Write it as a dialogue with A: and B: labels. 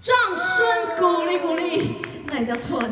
A: 掌声鼓励鼓励，那也叫错呢。